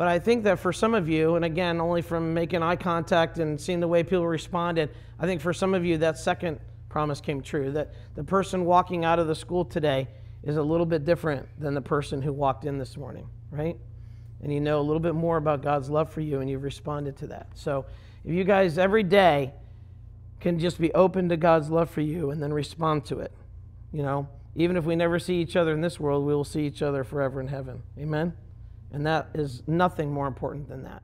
But I think that for some of you, and again, only from making eye contact and seeing the way people responded, I think for some of you, that second promise came true. That the person walking out of the school today is a little bit different than the person who walked in this morning, right? And you know a little bit more about God's love for you, and you've responded to that. So if you guys every day can just be open to God's love for you and then respond to it, you know, even if we never see each other in this world, we will see each other forever in heaven. Amen? And that is nothing more important than that.